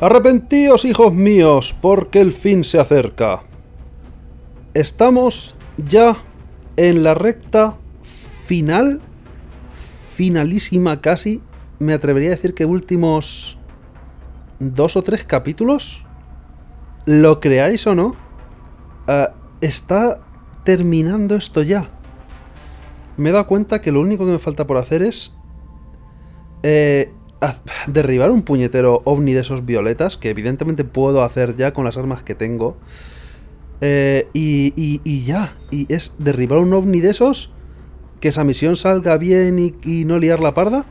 Arrepentíos, hijos míos, porque el fin se acerca. Estamos ya en la recta final, finalísima casi, me atrevería a decir que últimos dos o tres capítulos, lo creáis o no, uh, está terminando esto ya. Me he dado cuenta que lo único que me falta por hacer es eh, derribar un puñetero ovni de esos violetas, que evidentemente puedo hacer ya con las armas que tengo. Eh, y, y, ya, y es derribar un ovni de esos, que esa misión salga bien y, y, no liar la parda.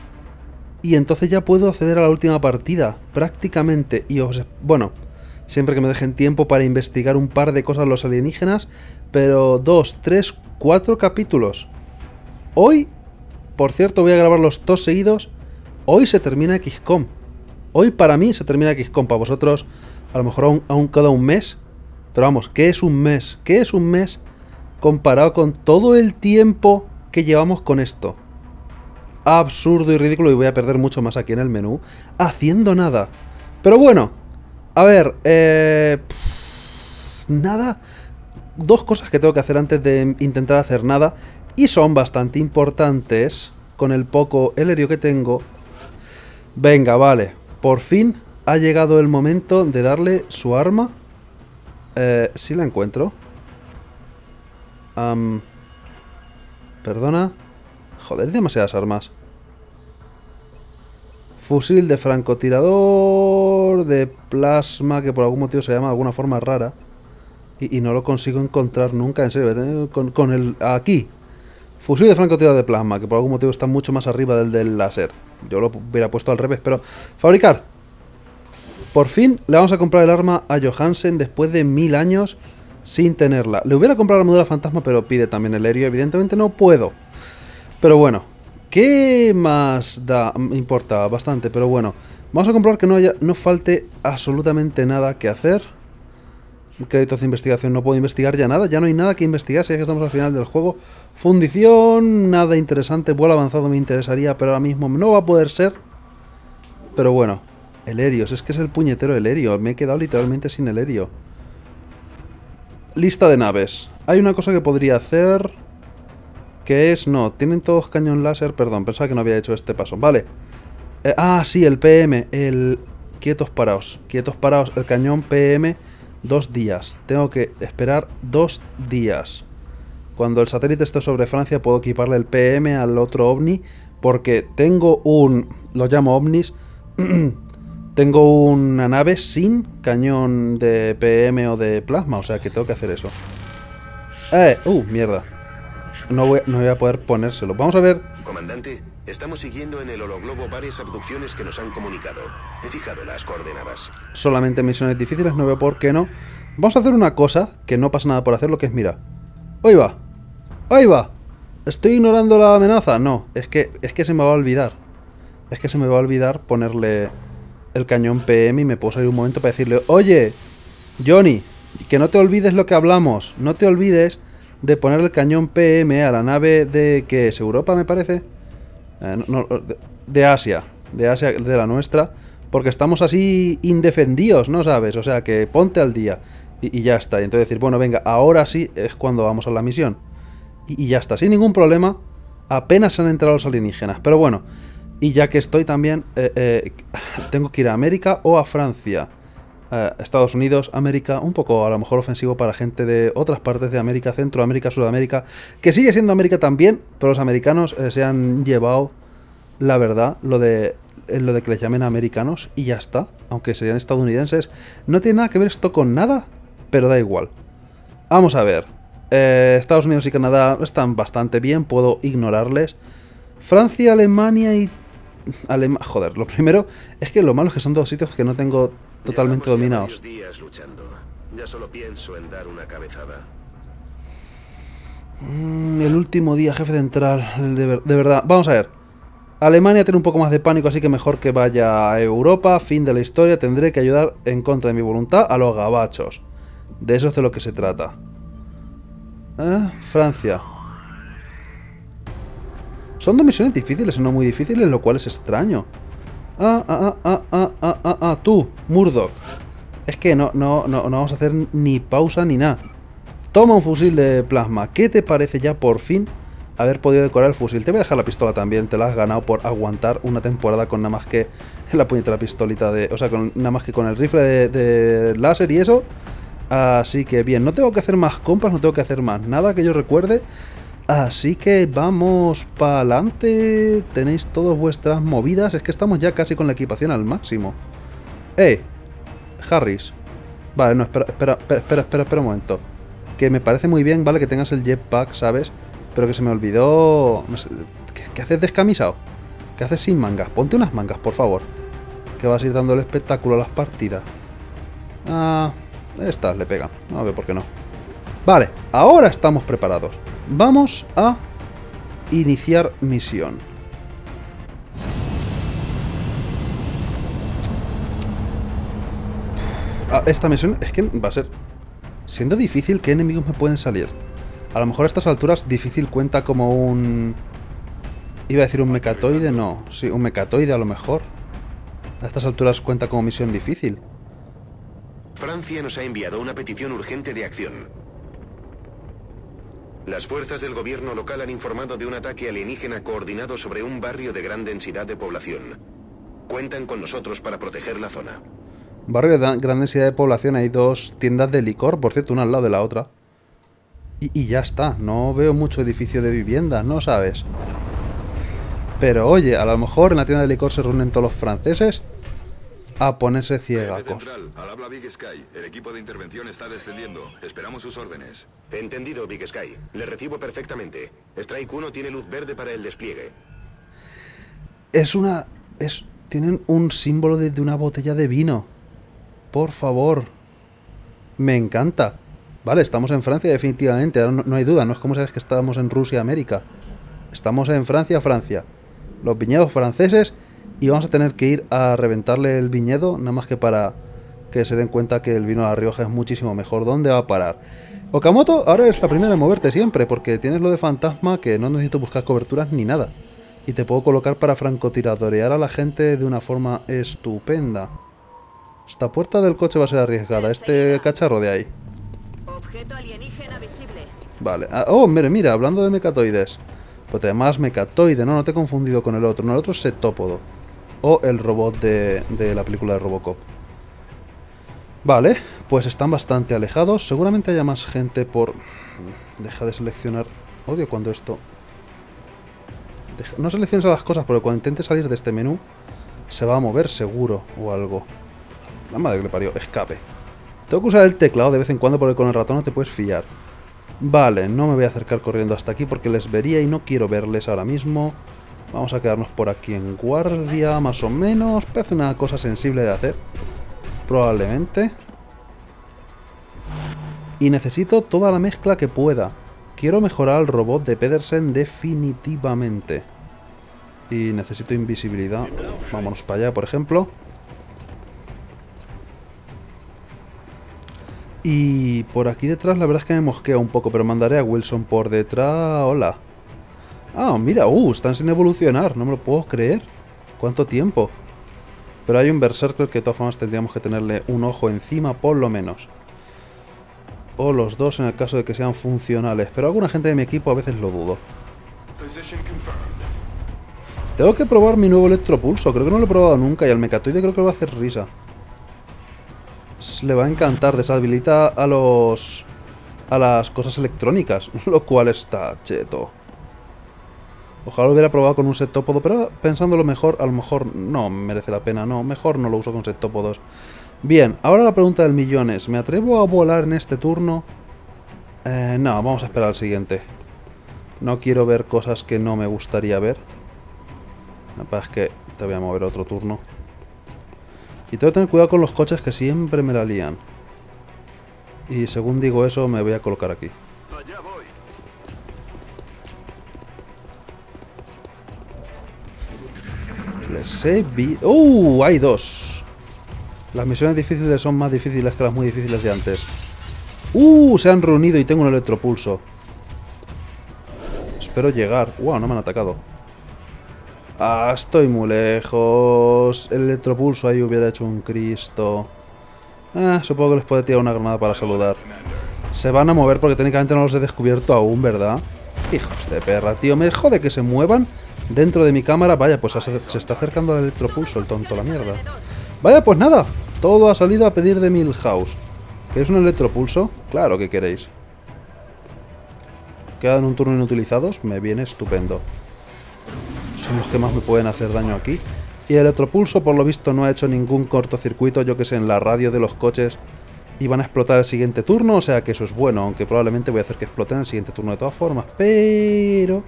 Y entonces ya puedo acceder a la última partida, prácticamente. Y os... Bueno, siempre que me dejen tiempo para investigar un par de cosas los alienígenas, pero dos, tres, cuatro capítulos. Hoy, por cierto, voy a grabar los dos seguidos Hoy se termina XCOM. Hoy para mí se termina XCOM. Para vosotros, a lo mejor aún, queda un mes. Pero vamos, ¿qué es un mes? ¿Qué es un mes comparado con todo el tiempo que llevamos con esto? Absurdo y ridículo y voy a perder mucho más aquí en el menú haciendo nada. Pero bueno, a ver, eh, nada. Dos cosas que tengo que hacer antes de intentar hacer nada y son bastante importantes con el poco helerio que tengo Venga, vale. Por fin ha llegado el momento de darle su arma. Eh, sí la encuentro. perdona. Joder, demasiadas armas. Fusil de francotirador de plasma que por algún motivo se llama de alguna forma rara. Y, no lo consigo encontrar nunca, en serio. Con el... Aquí, Fusil de francotirador de plasma, que por algún motivo está mucho más arriba del del láser. Yo lo hubiera puesto al revés, pero... ¡Fabricar! Por fin le vamos a comprar el arma a Johansen después de mil años sin tenerla. Le hubiera comprado la armadura fantasma, pero pide también el aéreo. Evidentemente no puedo. Pero bueno, ¿qué más da? Importa bastante, pero bueno. Vamos a comprobar que no, haya, no falte absolutamente nada que hacer créditos de investigación no puedo investigar ya nada, ya no hay nada que investigar, si es que estamos al final del juego. Fundición, nada interesante, vuelo avanzado me interesaría, pero ahora mismo no va a poder ser. Pero bueno, el Helios, es que es el puñetero el Helio, me he quedado literalmente sin el Helio. Lista de naves. Hay una cosa que podría hacer... Que es... No, tienen todos cañón láser, perdón, pensaba que no había hecho este paso. Vale. Eh, ah, sí, el PM, el... Quietos paraos, quietos paraos, el cañón PM Dos días. Tengo que esperar dos días. Cuando el satélite esté sobre Francia puedo equiparle el PM al otro OVNI porque tengo un... lo llamo OVNIs. tengo una nave sin cañón de PM o de plasma, o sea que tengo que hacer eso. ¡Eh! ¡Uh! Mierda. No voy, no voy a poder ponérselo. Vamos a ver... Comandante, Estamos siguiendo en el hologlobo varias abducciones que nos han comunicado. He fijado las coordenadas. Solamente misiones difíciles, no veo por qué no. Vamos a hacer una cosa, que no pasa nada por hacerlo, que es, mira. ¡Ahí va! ¡Ahí va! ¿Estoy ignorando la amenaza? No, es que, es que se me va a olvidar. Es que se me va a olvidar ponerle el cañón PM y me puedo salir un momento para decirle Oye, Johnny, que no te olvides lo que hablamos. No te olvides de poner el cañón PM a la nave de... ¿Qué es? ¿Europa, me parece? Eh, de Asia, de Asia, de la nuestra, porque estamos así indefendidos, ¿no sabes? O sea, que ponte al día y, ya está. Y entonces decir, bueno, venga, ahora sí es cuando vamos a la misión. Y, ya está, sin ningún problema, apenas han entrado los alienígenas. Pero bueno, y ya que estoy también, eh, eh, tengo que ir a América o a Francia. Estados Unidos, América, un poco a lo mejor ofensivo para gente de otras partes de América, Centroamérica, Sudamérica, que sigue siendo América también, pero los americanos eh, se han llevado, la verdad, lo de, eh, lo de que les llamen americanos y ya está, aunque serían estadounidenses. No tiene nada que ver esto con nada, pero da igual. Vamos a ver. Eh, Estados Unidos y Canadá están bastante bien, puedo ignorarles. Francia, Alemania y... Alema Joder, lo primero es que lo malo es que son dos sitios que no tengo totalmente dominados. Ya solo pienso en dar una cabezada. Mm, el último día, jefe central. De, de verdad. Vamos a ver. Alemania tiene un poco más de pánico, así que mejor que vaya a Europa. Fin de la historia. Tendré que ayudar en contra de mi voluntad a los gabachos. De eso es de lo que se trata. ¿Eh? Francia. Son dos misiones difíciles y no muy difíciles, lo cual es extraño. Ah, ah, ah, ah, ah, ah, ah, tú, Murdoch. Es que no, no, no, no vamos a hacer ni pausa ni nada. Toma un fusil de plasma. ¿Qué te parece ya por fin haber podido decorar el fusil? Te voy a dejar la pistola también. Te la has ganado por aguantar una temporada con nada más que la puñetera pistolita de... O sea, con, nada más que con el rifle de láser y eso. Así que bien, no tengo que hacer más compras, no tengo que hacer más nada que yo recuerde. Así que vamos para adelante. Tenéis todas vuestras movidas. Es que estamos ya casi con la equipación al máximo. ¡Eh! Harris. Vale, no, espera, espera, espera, espera, espera un momento. Que me parece muy bien, vale, que tengas el jetpack, ¿sabes? Pero que se me olvidó... ¿Qué, haces descamisado? ¿Qué haces sin mangas? Ponte unas mangas, por favor. Que vas a ir dando el espectáculo a las partidas. Ah... Estas le pegan. No veo por qué no. Vale, ahora estamos preparados. Vamos a iniciar misión. Ah, esta misión es que va a ser... Siendo difícil, ¿qué enemigos me pueden salir? A lo mejor a estas alturas difícil cuenta como un... Iba a decir un mecatoide, no. Sí, un mecatoide a lo mejor. A estas alturas cuenta como misión difícil. Francia nos ha enviado una petición urgente de acción. Las fuerzas del gobierno local han informado de un ataque alienígena coordinado sobre un barrio de gran densidad de población. Cuentan con nosotros para proteger la zona. Barrio de gran densidad de población, hay dos tiendas de licor, por cierto, una al lado de la otra. Y, ya está, no veo mucho edificio de viviendas, ¿no sabes? Pero oye, a lo mejor en la tienda de licor se reúnen todos los franceses a ponerse ciegacos. al habla Big Sky. El equipo de intervención está descendiendo. Esperamos sus órdenes. Entendido, Big Sky. Le recibo perfectamente. Strike 1 tiene luz verde para el despliegue. Es una... es... Tienen un símbolo de, una botella de vino. Por favor. Me encanta. Vale, estamos en Francia definitivamente. No, no hay duda. No es como sabes que estamos en Rusia, América. Estamos en Francia, Francia. Los viñedos franceses y vamos a tener que ir a reventarle el viñedo, nada más que para que se den cuenta que el vino de La Rioja es muchísimo mejor. ¿Dónde va a parar? Okamoto ahora es la primera en moverte siempre, porque tienes lo de fantasma que no necesito buscar coberturas ni nada. Y te puedo colocar para francotiradorear a la gente de una forma estupenda. Esta puerta del coche va a ser arriesgada, este cacharro de ahí. Vale. Ah, oh, mire, mira, hablando de mecatoides. Pues además mecatoide, no, no te he confundido con el otro. No, el otro es setópodo o el robot de, la película de Robocop. Vale, pues están bastante alejados. Seguramente haya más gente por... Deja de seleccionar... Odio cuando esto... No selecciones las cosas, porque cuando intente salir de este menú se va a mover seguro o algo. La madre que le parió. Escape. Tengo que usar el teclado de vez en cuando porque con el ratón no te puedes fiar. Vale, no me voy a acercar corriendo hasta aquí porque les vería y no quiero verles ahora mismo. Vamos a quedarnos por aquí en guardia, más o menos. Parece una cosa sensible de hacer. Probablemente. Y necesito toda la mezcla que pueda. Quiero mejorar el robot de Pedersen definitivamente. Y necesito invisibilidad. Vámonos para allá, por ejemplo. Y por aquí detrás la verdad es que me mosquea un poco, pero mandaré a Wilson por detrás. Hola. Ah, mira, uh, están sin evolucionar, no me lo puedo creer. ¿Cuánto tiempo? Pero hay un Berserker que de todas formas tendríamos que tenerle un ojo encima, por lo menos. O los dos en el caso de que sean funcionales. Pero alguna gente de mi equipo a veces lo dudo. Tengo que probar mi nuevo electropulso. Creo que no lo he probado nunca y al Mecatoide creo que le va a hacer risa. Le va a encantar. Deshabilita a los... A las cosas electrónicas. Lo cual está cheto. Ojalá lo hubiera probado con un septópodo, pero pensándolo mejor, a lo mejor no merece la pena, no, mejor no lo uso con septópodos. Bien, ahora la pregunta del millón es, ¿me atrevo a volar en este turno? Eh, no, vamos a esperar al siguiente. No quiero ver cosas que no me gustaría ver. es que te voy a mover otro turno. Y tengo que tener cuidado con los coches que siempre me la lían. Y según digo eso, me voy a colocar aquí. ¡Uh! Hay dos. Las misiones difíciles son más difíciles que las muy difíciles de antes. ¡Uh! Se han reunido y tengo un electropulso. Espero llegar. ¡Wow! No me han atacado. Ah, estoy muy lejos. El electropulso ahí hubiera hecho un Cristo. Ah, supongo que les puede tirar una granada para saludar. Se van a mover porque técnicamente no los he descubierto aún, ¿verdad? Hijos de perra, tío. Me jode que se muevan dentro de mi cámara. Vaya, pues se está acercando al electropulso, el tonto, la mierda. Vaya, pues nada. Todo ha salido a pedir de Milhouse. ¿Queréis un electropulso? Claro que queréis. Quedan un turno inutilizados. Me viene estupendo son los que más me pueden hacer daño aquí. Y el electropulso, por lo visto, no ha hecho ningún cortocircuito, yo que sé, en la radio de los coches. Y van a explotar el siguiente turno, o sea que eso es bueno, aunque probablemente voy a hacer que exploten el siguiente turno de todas formas. Pero...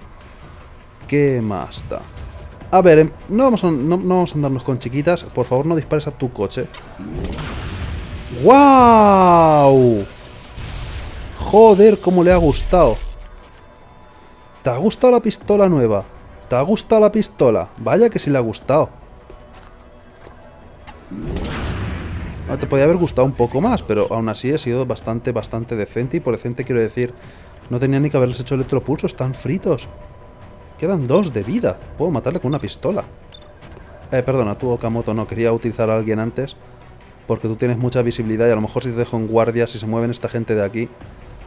¿Qué más da? A ver, em, no vamos a, no, vamos a andarnos con chiquitas. Por favor, no dispares a tu coche. ¡Wow! Joder, cómo le ha gustado. ¿Te ha gustado la pistola nueva? ¿Te ha gustado la pistola? Vaya que sí le ha gustado. Ah, te podía haber gustado un poco más, pero aún así ha sido bastante, bastante decente. Y por decente quiero decir, no tenía ni que haberles hecho electropulsos, están fritos. Quedan dos de vida. Puedo matarle con una pistola. Eh, perdona, tú Okamoto no, quería utilizar a alguien antes. Porque tú tienes mucha visibilidad y a lo mejor si te dejo en guardia, si se mueven esta gente de aquí,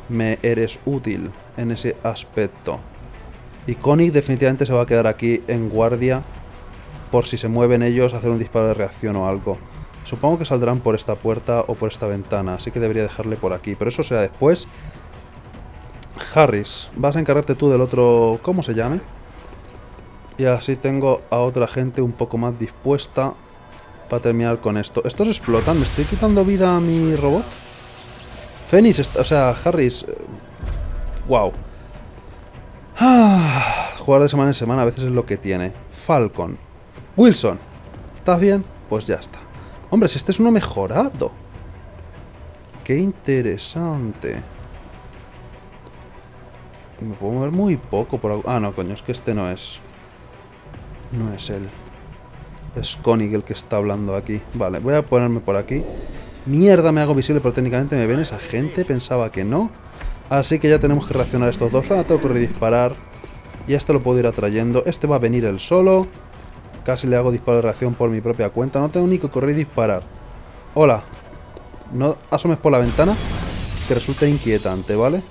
me eres útil en ese aspecto. Y Koenig definitivamente se va a quedar aquí en guardia por si se mueven ellos hacer un disparo de reacción o algo. Supongo que saldrán por esta puerta o por esta ventana, así que debería dejarle por aquí. Pero eso será después. Harris, vas a encargarte tú del otro... ¿Cómo se llame? Y así tengo a otra gente un poco más dispuesta para terminar con esto. ¿Estos explotan? ¿Me estoy quitando vida a mi robot? Fénix, o sea, Harris... Wow. Ah, jugar de semana en semana a veces es lo que tiene. Falcon. Wilson. ¿Estás bien? Pues ya está. Hombre, si este es uno mejorado. Qué interesante. Me puedo mover muy poco por... Ah, no, coño, es que este no es... No es él. Es Koenig el que está hablando aquí. Vale, voy a ponerme por aquí. Mierda, me hago visible, pero técnicamente me ven esa gente. Pensaba que no. Así que ya tenemos que reaccionar estos dos. Ahora tengo que redisparar. Y este lo puedo ir atrayendo. Este va a venir el solo. Casi le hago disparo de reacción por mi propia cuenta. No tengo ni que correr y disparar. Hola. No asomes por la ventana. Que resulta inquietante, ¿vale?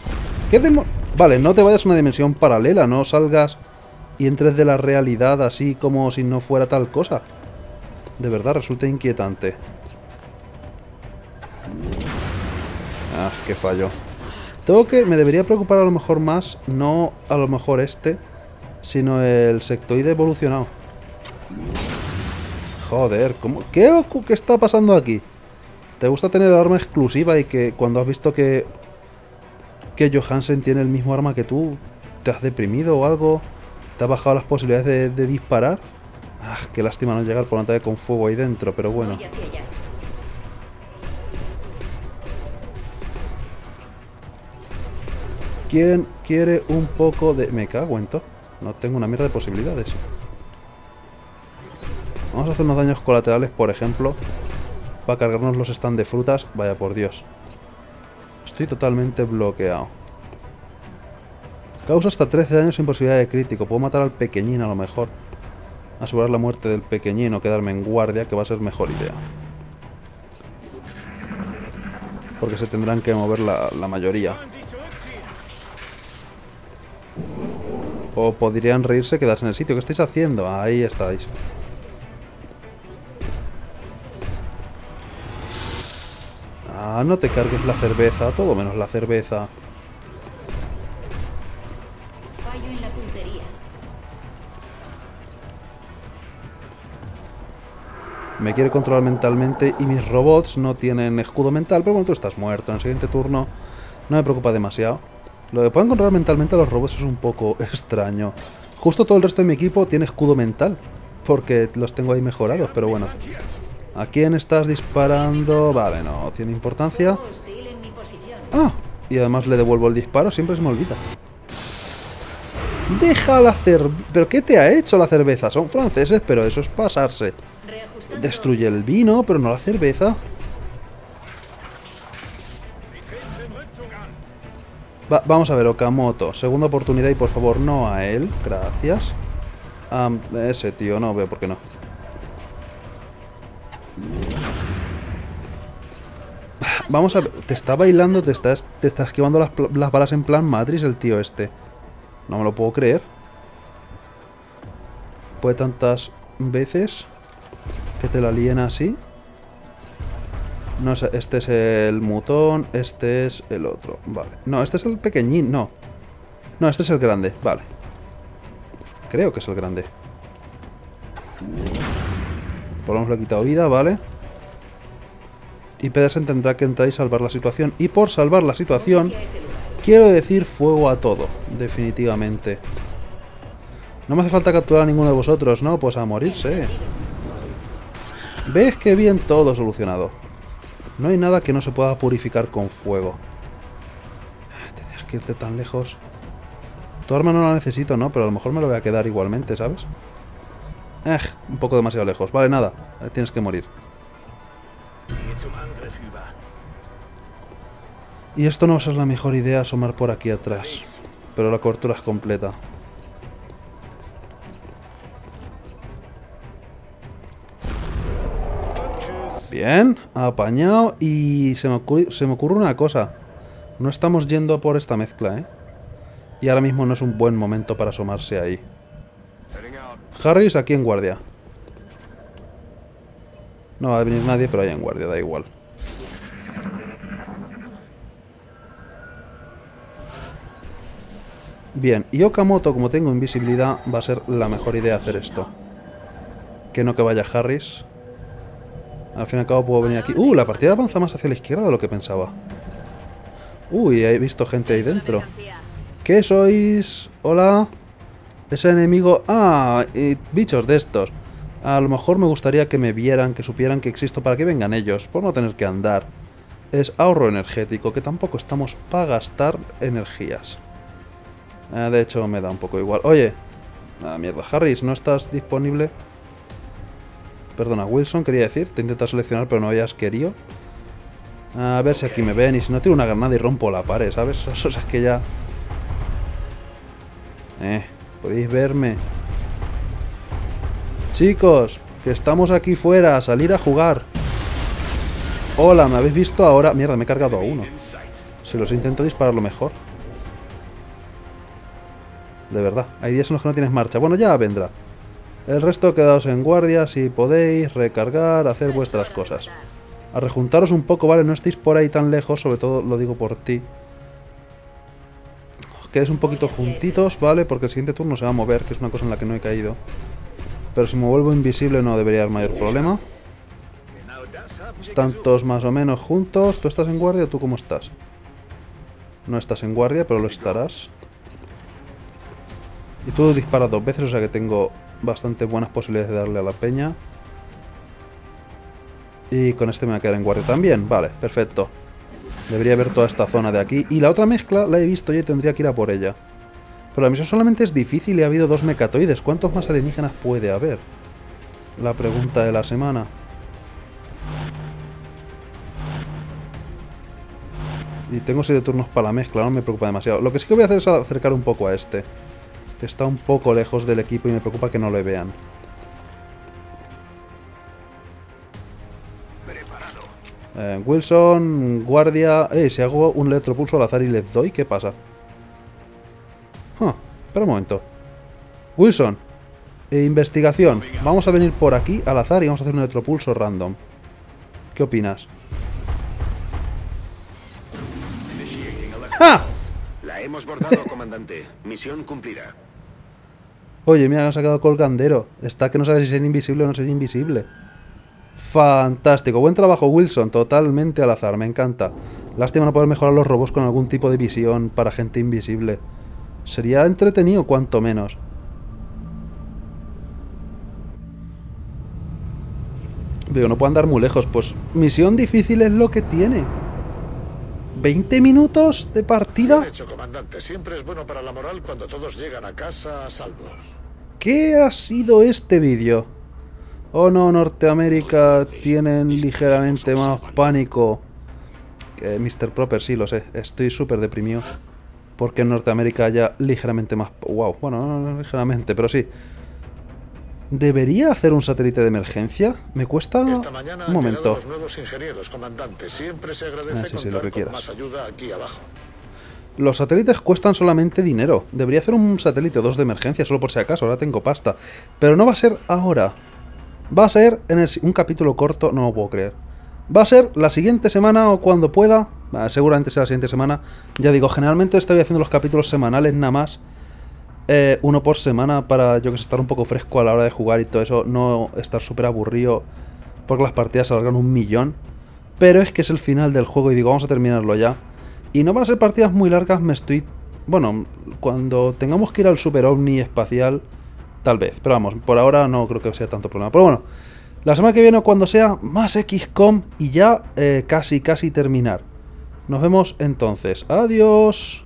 ¿Qué demo Vale, no te vayas a una dimensión paralela. No salgas y entres de la realidad así como si no fuera tal cosa. De verdad, resulta inquietante. Ah, qué fallo. Tengo que... Me debería preocupar a lo mejor más, no a lo mejor este, sino el sectoide evolucionado. Joder, ¿cómo? ¿Qué, ¿qué está pasando aquí? ¿Te gusta tener el arma exclusiva y que cuando has visto que... que Johansen tiene el mismo arma que tú, te has deprimido o algo? ¿Te ha bajado las posibilidades de, de disparar? Ah, qué lástima no llegar por un ataque con fuego ahí dentro, pero bueno. ¿Quién quiere un poco de...? Me cago en todo. No tengo una mierda de posibilidades. Vamos a hacer unos daños colaterales, por ejemplo, para cargarnos los stands de frutas. Vaya por Dios. Estoy totalmente bloqueado. Causa hasta 13 daños sin posibilidad de crítico. Puedo matar al pequeñín a lo mejor. Asegurar la muerte del pequeñín o quedarme en guardia, que va a ser mejor idea. Porque se tendrán que mover la, la mayoría. O podrían reírse quedarse en el sitio. ¿Qué estáis haciendo? Ahí estáis. Ah, no te cargues la cerveza. Todo menos la cerveza. Me quiere controlar mentalmente y mis robots no tienen escudo mental, pero bueno, tú estás muerto. En el siguiente turno no me preocupa demasiado. Lo de poder controlar mentalmente a los robots es un poco extraño. Justo todo el resto de mi equipo tiene escudo mental. Porque los tengo ahí mejorados, pero bueno. ¿A quién estás disparando? Vale, no tiene importancia. Ah, y además le devuelvo el disparo, siempre se me olvida. Deja la cerveza... ¿Pero qué te ha hecho la cerveza? Son franceses, pero eso es pasarse. Destruye el vino, pero no la cerveza. vamos a ver, Okamoto. Segunda oportunidad y por favor no a él. Gracias. Ese tío, no veo por qué no. Vamos a ver, te está bailando, te estás, te está esquivando las, las balas en plan Matrix el tío este. No me lo puedo creer. Puede tantas veces te la líen así. No, este es el mutón, este es el otro. Vale. No, este es el pequeñín, no. No, este es el grande, vale. Creo que es el grande. Por lo menos le he quitado vida, vale. Y Pedersen tendrá que entrar y salvar la situación. Y por salvar la situación, quiero decir fuego a todo, definitivamente. No me hace falta capturar a ninguno de vosotros, ¿no? Pues a morirse. ¿Ves qué bien todo solucionado? No hay nada que no se pueda purificar con fuego. Tenías que irte tan lejos. Tu arma no la necesito, ¿no? Pero a lo mejor me lo voy a quedar igualmente, ¿sabes? Eh, un poco demasiado lejos. Vale, nada. Eh, tienes que morir. Y esto no va a ser la mejor idea asomar por aquí atrás. Pero la cobertura es completa. Bien, apañado. Y se me, ocurre, una cosa. No estamos yendo por esta mezcla, ¿eh? Y ahora mismo no es un buen momento para asomarse ahí. Harris aquí en guardia. No va a venir nadie, pero ahí en guardia, da igual. Bien, y Okamoto, como tengo invisibilidad, va a ser la mejor idea hacer esto. Que no que vaya Harris. Al fin y al cabo puedo venir aquí. ¡Uh! La partida avanza más hacia la izquierda de lo que pensaba. Uy, he visto gente ahí dentro. ¿Qué sois? Hola. Ese enemigo... Ah, bichos de estos. A lo mejor me gustaría que me vieran, que supieran que existo para que vengan ellos, por no tener que andar. Es ahorro energético, que tampoco estamos para gastar energías. Eh, de hecho, me da un poco igual. Oye, ah, mierda, Harris, ¿no estás disponible? Perdona, Wilson, quería decir. Te intenta seleccionar, pero no habías querido. A ver si aquí me ven. Y si no, tiro una granada y rompo la pared, ¿sabes? Eso es que ya... Eh, podéis verme. Chicos, que estamos aquí fuera. Salir a jugar. Hola, ¿me habéis visto ahora? Mierda, me he cargado a uno. Si los intento disparar lo mejor. De verdad. Hay días en los que no tienes marcha. Bueno, ya vendrá. El resto quedaos en guardia si podéis, recargar, hacer vuestras cosas. A rejuntaros un poco, ¿vale? No estéis por ahí tan lejos, sobre todo lo digo por ti. Quedéis un poquito juntitos, ¿vale? Porque el siguiente turno se va a mover, que es una cosa en la que no he caído. Pero si me vuelvo invisible no debería haber mayor problema. Están todos más o menos juntos. ¿Tú estás en guardia o tú cómo estás? No estás en guardia, pero lo estarás. Y tú disparas dos veces, o sea que tengo bastante buenas posibilidades de darle a la peña. Y con este me voy a quedar en guardia también. Vale, perfecto. Debería ver toda esta zona de aquí. Y la otra mezcla la he visto y tendría que ir a por ella. Pero la misión solamente es difícil y ha habido dos mecatoides. ¿Cuántos más alienígenas puede haber? La pregunta de la semana. Y tengo 7 turnos para la mezcla, no me preocupa demasiado. Lo que sí que voy a hacer es acercar un poco a este que está un poco lejos del equipo y me preocupa que no le vean. Eh, Wilson, guardia... Eh, si hago un electropulso al azar y les doy, ¿qué pasa? espera un momento. Wilson, eh, investigación. Vamos a venir por aquí al azar y vamos a hacer un electropulso random. ¿Qué opinas? ¡Ja! La hemos bordado, comandante. Misión cumplida. Oye, mira, nos ha quedado colgandero. Está que no sabe si ser invisible o no ser invisible. Fantástico. Buen trabajo, Wilson. Totalmente al azar. Me encanta. Lástima no poder mejorar los robos con algún tipo de visión para gente invisible. Sería entretenido, cuanto menos. Veo, no puedo andar muy lejos. Pues misión difícil es lo que tiene. ¿20 minutos de partida? hecho, comandante. Siempre es bueno para la moral cuando todos llegan a casa a salvo. ¿Qué ha sido este vídeo? Oh no, Norteamérica tienen ligeramente más pánico. Que Mr. Proper, sí, lo sé. Estoy súper deprimido. Porque en Norteamérica haya ligeramente más... Wow, bueno, no, ligeramente, pero sí. ¿Debería hacer un satélite de emergencia? Me cuesta... Un momento. llegado los nuevos ingenieros, comandante. Siempre se agradece Ah, sí, sí, lo que quieras. más ayuda aquí abajo. Los satélites cuestan solamente dinero. Debería hacer un satélite o dos de emergencia, solo por si acaso. Ahora tengo pasta. Pero no va a ser ahora. Va a ser en el un capítulo corto. No lo puedo creer. Va a ser la siguiente semana o cuando pueda. Ah, seguramente sea la siguiente semana. Ya digo, generalmente estoy haciendo los capítulos semanales nada más. Eh, uno por semana para yo que sé, estar un poco fresco a la hora de jugar y todo eso. No estar súper aburrido porque las partidas se alargan un millón. Pero es que es el final del juego y digo, vamos a terminarlo ya. Y no van a ser partidas muy largas, me estoy... Bueno, cuando tengamos que ir al Super Omni espacial, tal vez. Pero vamos, por ahora no creo que sea tanto problema. Pero bueno, la semana que viene o cuando sea, más XCOM y ya eh, casi, casi terminar. Nos vemos entonces. Adiós.